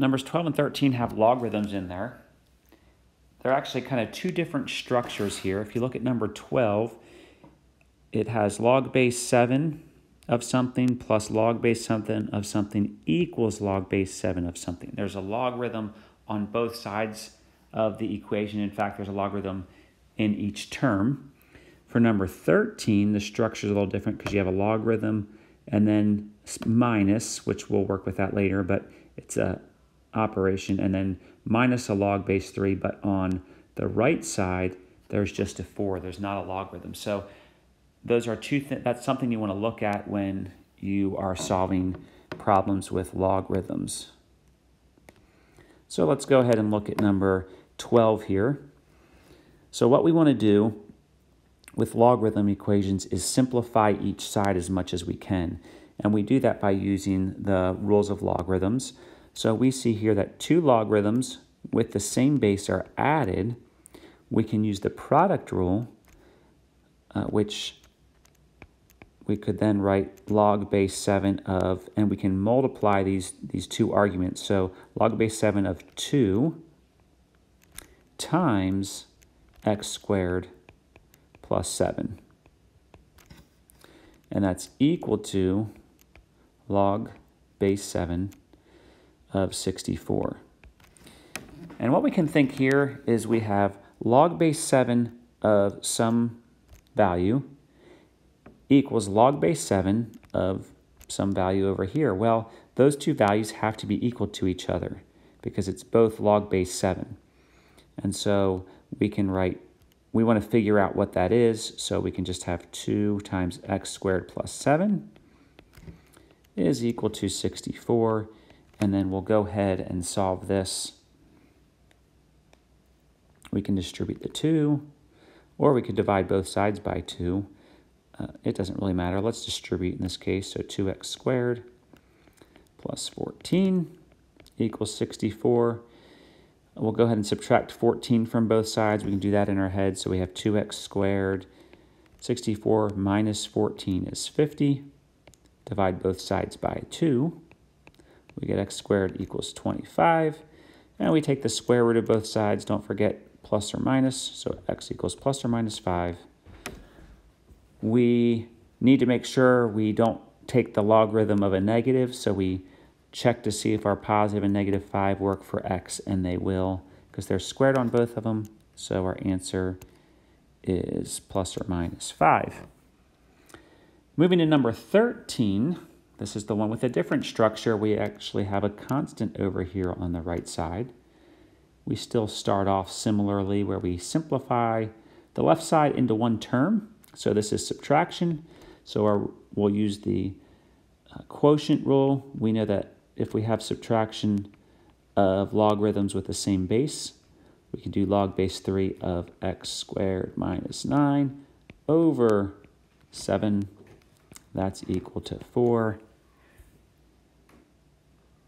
numbers 12 and 13 have logarithms in there. They're actually kind of two different structures here. If you look at number 12, it has log base 7 of something plus log base something of something equals log base 7 of something. There's a logarithm on both sides of the equation. In fact, there's a logarithm in each term. For number 13, the structure is a little different because you have a logarithm and then minus, which we'll work with that later, but it's a operation, and then minus a log base 3, but on the right side, there's just a 4. There's not a logarithm. So those are two th that's something you want to look at when you are solving problems with logarithms. So let's go ahead and look at number 12 here. So what we want to do with logarithm equations is simplify each side as much as we can. And we do that by using the rules of logarithms. So we see here that two logarithms with the same base are added. We can use the product rule, uh, which we could then write log base 7 of, and we can multiply these, these two arguments. So log base 7 of 2 times x squared plus 7. And that's equal to log base 7 of 64. And what we can think here is we have log base 7 of some value equals log base 7 of some value over here. Well, those two values have to be equal to each other because it's both log base 7. And so we can write we want to figure out what that is, so we can just have 2 times x squared plus 7 is equal to 64. And then we'll go ahead and solve this. We can distribute the 2, or we could divide both sides by 2. Uh, it doesn't really matter. Let's distribute in this case. So 2x squared plus 14 equals 64. We'll go ahead and subtract 14 from both sides. We can do that in our head. So we have 2x squared. 64 minus 14 is 50. Divide both sides by 2. We get x squared equals 25. And we take the square root of both sides. Don't forget plus or minus. So x equals plus or minus 5. We need to make sure we don't take the logarithm of a negative. So we check to see if our positive and negative 5 work for x, and they will, because they're squared on both of them. So our answer is plus or minus 5. Moving to number 13, this is the one with a different structure. We actually have a constant over here on the right side. We still start off similarly where we simplify the left side into one term. So this is subtraction. So our, we'll use the uh, quotient rule. We know that if we have subtraction of logarithms with the same base, we can do log base 3 of x squared minus 9 over 7. That's equal to 4.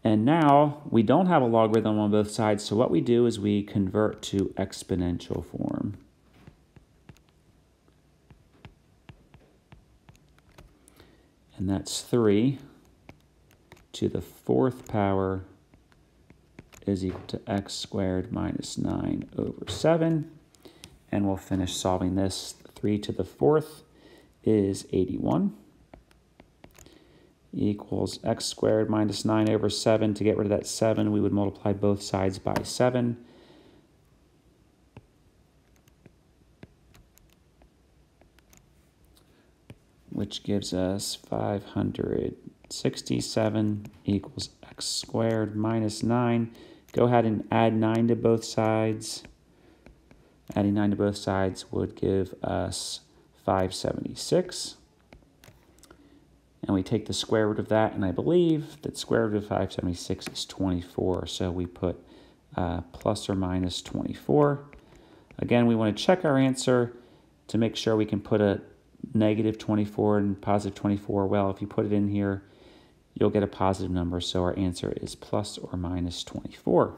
And now we don't have a logarithm on both sides, so what we do is we convert to exponential form. And that's 3 to the fourth power is equal to x squared minus 9 over 7. And we'll finish solving this. 3 to the fourth is 81 equals x squared minus 9 over 7. To get rid of that 7, we would multiply both sides by 7. which gives us 567 equals x squared minus 9. Go ahead and add 9 to both sides. Adding 9 to both sides would give us 576. And we take the square root of that, and I believe that square root of 576 is 24. So we put uh, plus or minus 24. Again, we want to check our answer to make sure we can put a negative 24 and positive 24. Well, if you put it in here, you'll get a positive number. So our answer is plus or minus 24.